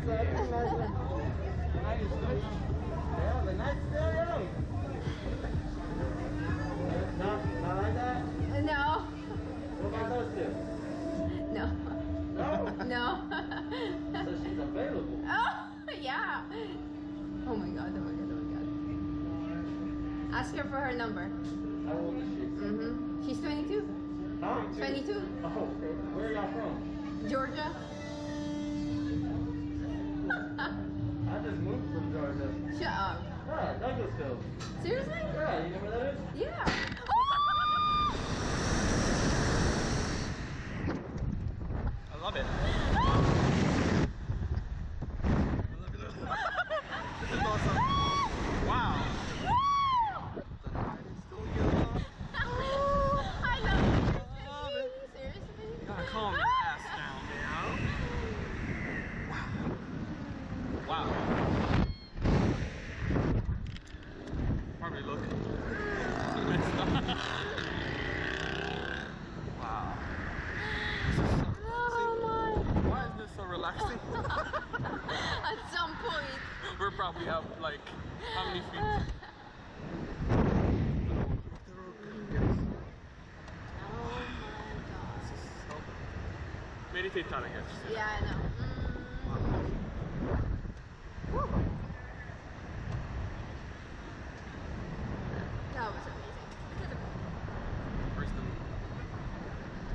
No. What about those two? No. No? No. So she's available. oh, yeah. Oh my god, oh my god, oh my god. Ask her for her number. How old is she? Mm-hmm. She's 22. Huh? 22. Oh, where are y'all from? Georgia. Moved from Georgia. Shut up. Yeah, Douglasville. Seriously? Yeah, you know where that is? Yeah. I love it. this is awesome. Wow. The night is still young. I love it. I love it. Seriously? Gotta calm your ass down, man. Wow. Wow. Probably look. Wow. Oh Why is this so relaxing? At some point. We're probably up like how many feet? Oh my god. I guess. Yeah, I know. Mm. Woo. That was amazing. Where's the?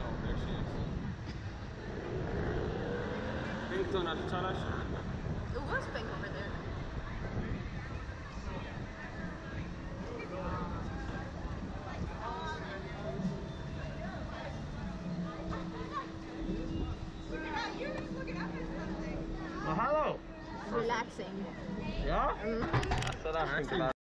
Oh, there she is. Pink to na czaraś? It was pink over there. Oh, hello. Relaxing. Yeah? Mm. That's what I think about.